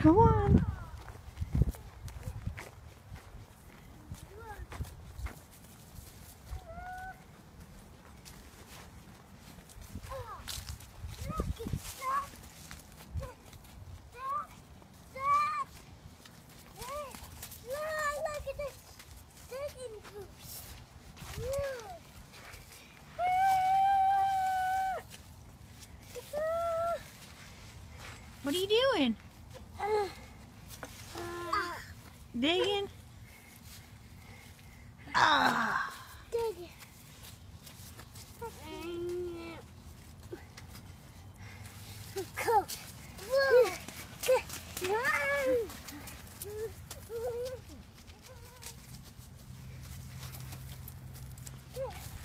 Come on. What are you doing? Digging? Ah. Yeah.